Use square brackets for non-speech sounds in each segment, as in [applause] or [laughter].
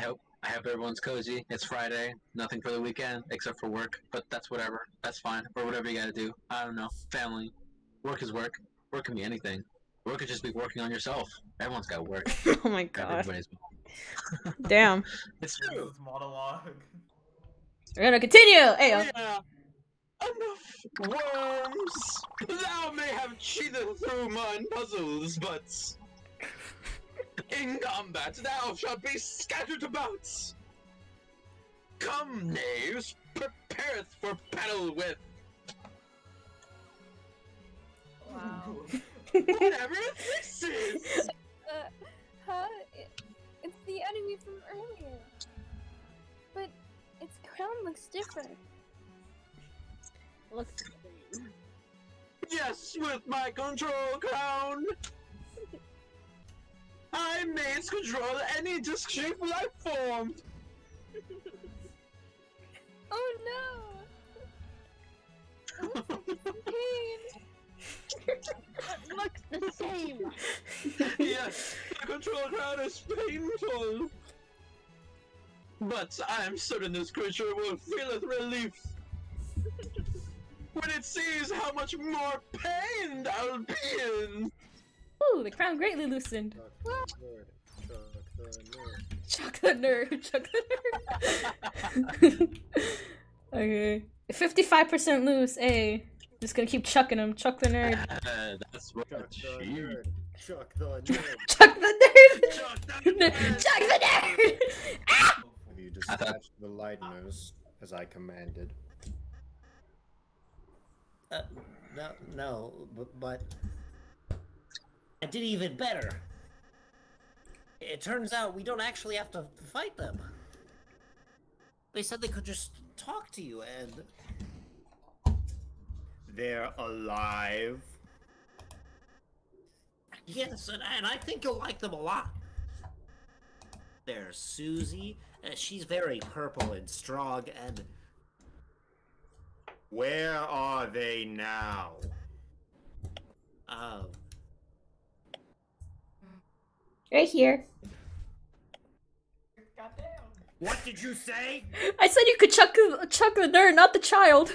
hope I hope everyone's cozy. It's Friday, nothing for the weekend except for work, but that's whatever. That's fine. Or whatever you gotta do. I don't know. Family. Work is work. Work can be anything. Work could just be working on yourself. Everyone's got work. [laughs] oh my god. Damn. [laughs] It's true. is monologue. We're gonna continue. Hey, uh, Yeah. Enough worms. Thou may have cheated through mine puzzles, but in combat thou shalt be scattered about. Come, knaves, prepareth for battle with Wow. [laughs] whatever this is. Uh, huh? It's the enemy from earlier. But its crown looks different. Looks the same. Yes, with my control crown. I may control any disc-shaped life form. Oh no! Pain! It looks the same. yes, the control crown is painful. But I am certain this creature will feel its relief when it sees how much more pain I'll be in. Ooh, the crown greatly loosened. Chuck the nerd. Chuck the nerd. Chuck the nerd. [laughs] okay. 55% loose, A. Just gonna keep chucking him. Chuck the nerd. [laughs] that's what Chuck the she. nerd. Chuck the nerd. Chuck the nerd! Chuck that Chuck the nerd! Have you dispatched the Lightners as I commanded? Uh, no, no, but, but I did even better. It turns out we don't actually have to fight them. They said they could just talk to you and They're alive. yes, and, and I think you'll like them a lot. There's Susie. Uh, she's very purple and strong, and Where are they now? um, Right here. Goddamn. What did you say? I said you could chuck, chuck the nerd, not the child.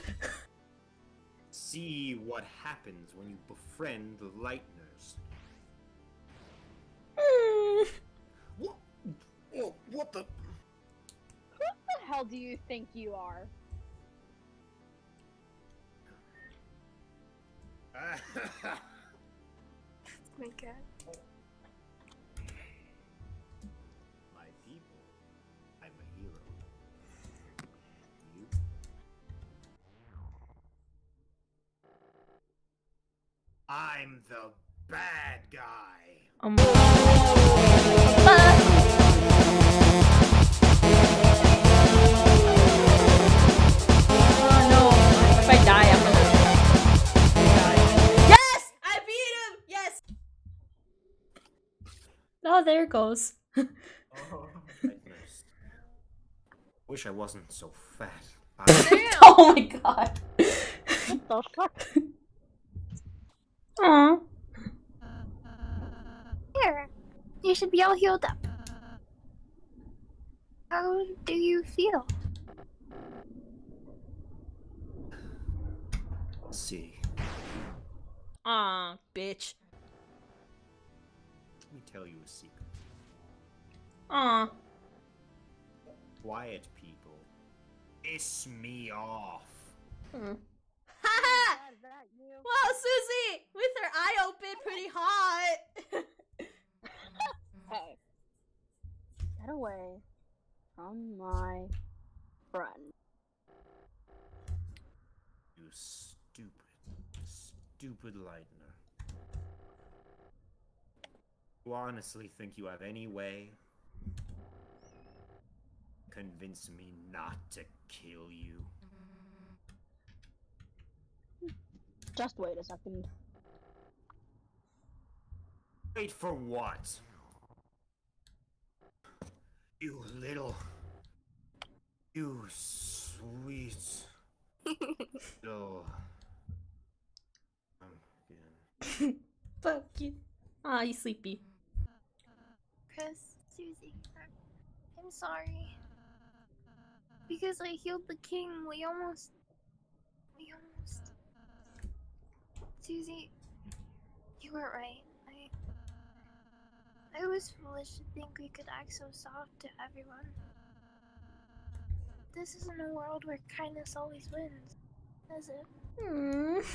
See what happens when you befriend the Lightners. Hmm. what? Oh, what the? Who the hell do you think you are? [laughs] my god. I'm the bad guy. Um, Oh no. If I die, I'm gonna die. Yes! I beat him! Yes! Oh, there it goes. Oh. Lightners. Wish I wasn't so fat. [laughs] I- Oh my god. What the fuck? Aw. Here, you should be all healed up. How do you feel? see. Aw, bitch. Let me tell you a secret. Aw. Quiet people piss me off. Hmm. Haha! Is that you? Wow, Susie! With her eye pretty hot! [laughs] Hey. Get away from my friend. You stupid, stupid Lightner. You honestly think you have any way? Convince me not to kill you. Just wait a second. Wait for what? You little. You sweet. [laughs] little. pumpkin. [laughs] Fuck you. Aw, you sleepy. Kris, Susie, I I'm sorry. Because I healed the king, we almost. We almost. Susie, you were right. I. I was foolish to think we could act so soft to everyone. This isn't a world where kindness always wins, is it? Hmm. [laughs]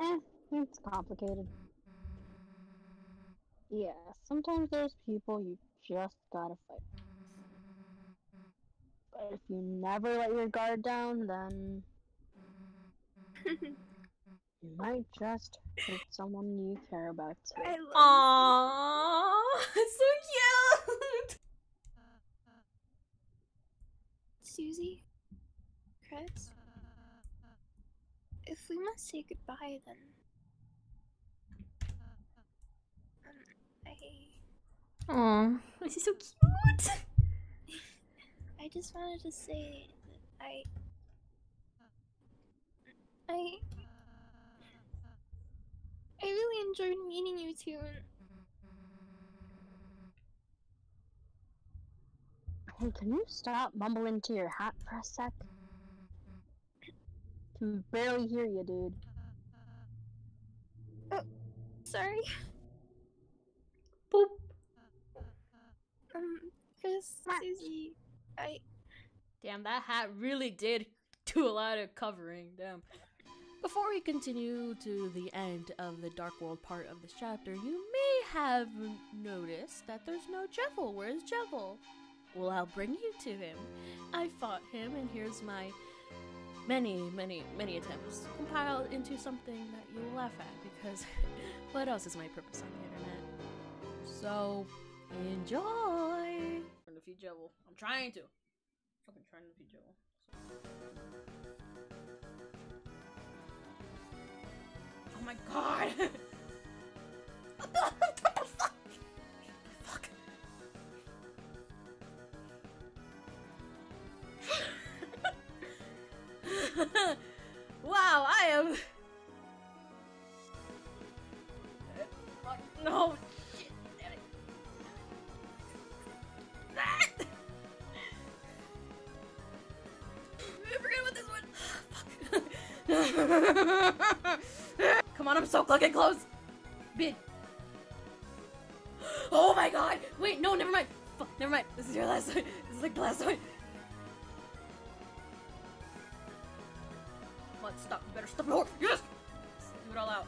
Eh, it's complicated. Yeah, sometimes there's people you just gotta fight. But if you never let your guard down, then [laughs] you might just hurt someone you care about too. I love Aww, [laughs] so cute. Susie, Kris. If we must say goodbye, then. Um, I. Aw, this is so cute. I just wanted to say that I. I. I really enjoyed meeting you two. Hey, can you stop mumbling to your hat for a sec? Can barely hear you, dude. Oh, sorry. Boop. Um, Kris, Susie, I. Damn, that hat really did do a lot of covering. Damn. Before we continue to the end of the Dark World part of this chapter, you may have noticed that there's no Jevil. Where's Jevil? Well, I'll bring you to him. I fought him, and here's my many, many, many attempts compiled into something that you'll laugh at because [laughs] what else is my purpose on the internet? So, enjoy! Trying to feed Jevil. I'm trying to. Fucking trying to feed Jevil. Oh my god! what [laughs] the fuck? Fuck. [laughs] wow, I am. [laughs] Uh, no. So fucking close. Bid. Oh my god! Wait, no, never mind. Fuck, never mind. This is your last one. This is like the last one. Come on, stop. You better stop before. Yes! Do it all out.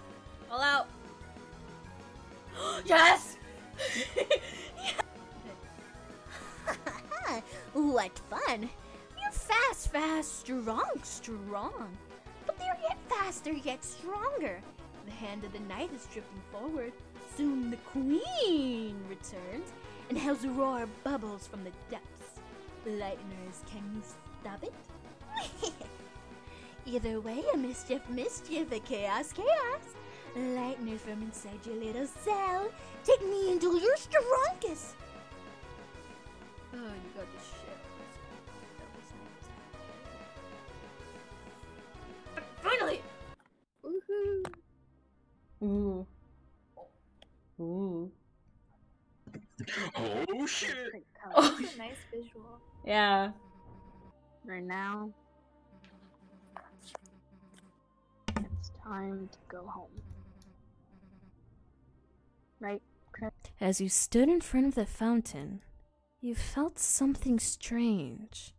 All out. [gasps] yes! [laughs] what fun! You're fast, fast, strong, strong. But they're yet faster, yet stronger. The hand of the night is drifting forward. Soon the queen returns, and hell's roar bubbles from the depths. Lightners, can you stop it? [laughs] Either way, a mischief, mischief, a chaos, chaos. Lightner from inside your little cell. Take me until you're strongest. Oh, you got this Ooh. Ooh. Oh shit! Oh, It's a nice visual. yeah. Right now, it's time to go home. Right, Kris? As you stood in front of the fountain, you felt something strange.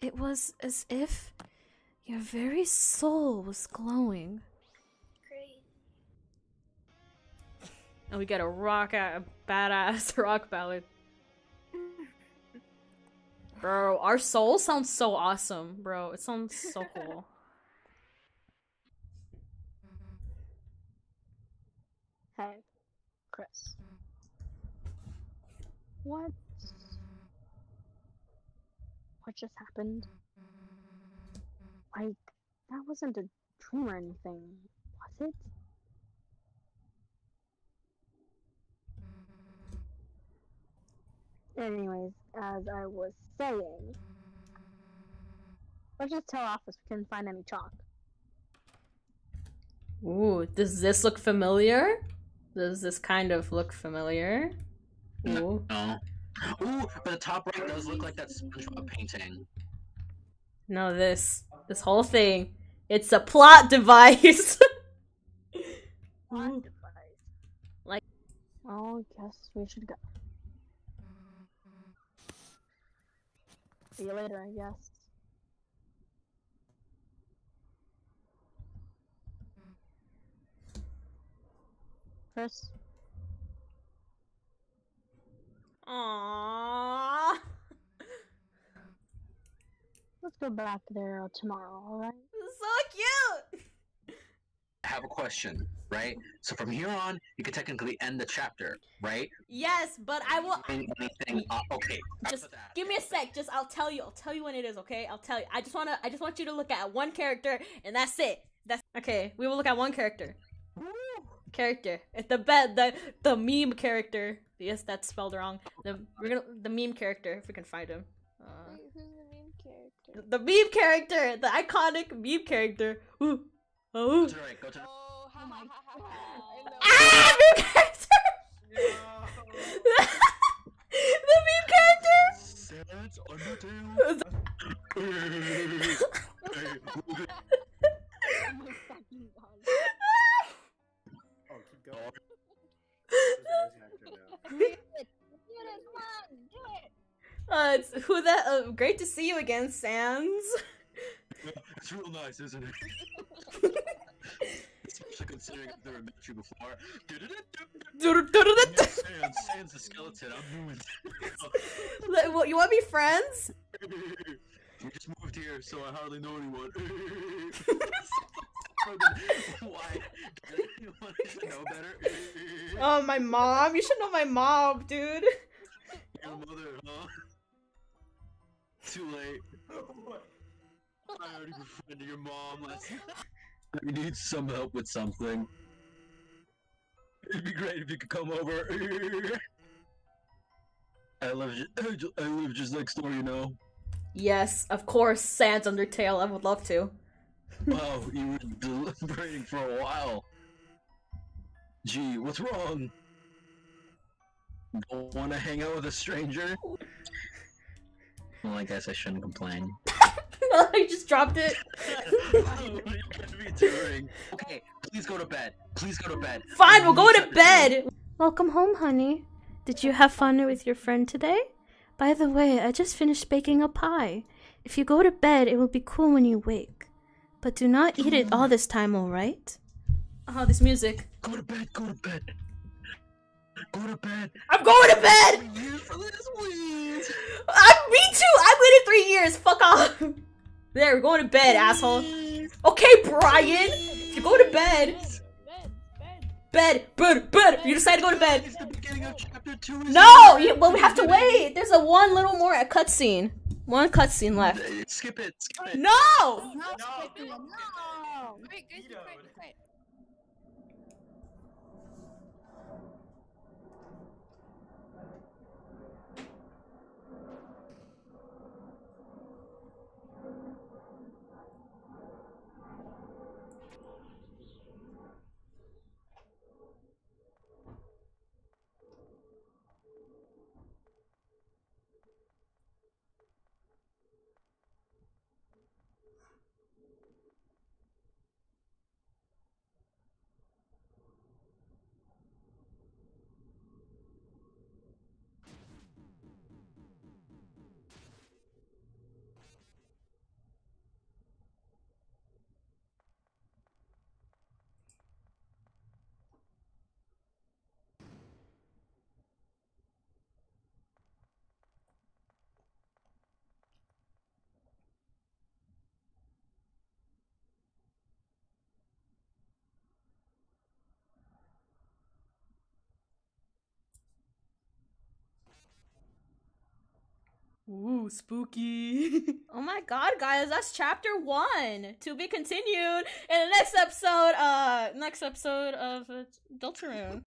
It was as if your very soul was glowing. And we get a rock a badass [laughs] rock ballad. Bro, our soul sounds so awesome, bro. It sounds so cool. [laughs] Hey, Kris. What? What just happened? Like, that wasn't a dream or anything, was it? Anyways, as I was saying, let's just tell off if we can find any chalk. Ooh, does this look familiar? Does this kind of look familiar? Ooh. No. Ooh, but the top right does look like that SpongeBob painting. No, this. This whole thing. It's a plot device. [laughs] Plot device. Like- Oh, guess we should go. See you later, I guess. Kris, Aww. let's go back there tomorrow, alright? So cute. I have a question, right? So from here on, you can technically end the chapter, right? Yes, but I will. Anything, anything uh, okay. Just that. give me a sec. Just I'll tell you. I'll tell you when it is. Okay. I'll tell you. I just wanna. I just want you to look at one character, and that's it. That's okay. We will look at one character. Character. It's the bed. The the meme character. Yes, that's spelled wrong. The we're gonna the meme character if we can find him. Uh, Wait, who's the main character? the meme character. The iconic meme character. Ooh. Oh. Go to the right. Go to the Oh, ha ha ha ha ha. I know. Ah, meme [laughs] character. [laughs] the meme character. Sans Undertale. Oh my fucking god. Oh, keep going. Do it! Do it, come on, do it! Uh, it's who that? Uh, great to see you again, Sans. [laughs] it's real nice, isn't it? Especially considering I've never met you before. Sans, Sans the skeleton. I'm new in Like, what, you want to be friends? [laughs] We just moved here, so I hardly know anyone. [laughs] Why? You want to know better? Oh, my mom. You should know my mom, dude. Your mother, huh? Too late. Oh I already befriended your mom last night. I need some help with something. It'd be great if you could come over. [laughs] I live, I live just next door, you know. Yes, of course, Sans Undertale. I would love to. [laughs] Wow, you were deliberating for a while. Gee, what's wrong? Don't want to hang out with a stranger? [laughs] Well, I guess I shouldn't complain. [laughs] I just dropped it. what are you gonna be doing? Okay, please go to bed. Please go to bed. Fine, we'll go to bed. Welcome home, honey. Did you have fun with your friend today? By the way, I just finished baking a pie. If you go to bed, it will be cool when you wake. But do not eat it all this time, alright? Oh, ah, this music. Go to bed. Go to bed. Go to bed. I'm going to bed! I'm here for this, please. I'm, me too! I waited three years! Fuck off! There, we're going to bed, asshole. Okay, Brian! If you go to bed, Bed, bed. bed, bed, bed! You decide to go to bed. It's the beginning of chapter two. isn't No! it? You, well, we have to wait! There's a one little more cutscene. One cutscene left. Skip it. Skip it. No! No, No. No! Wait, guys, be quiet, Ooh, spooky. [laughs] oh my god, guys, that's chapter one. To be continued in the next episode, uh, next episode of Deltarune.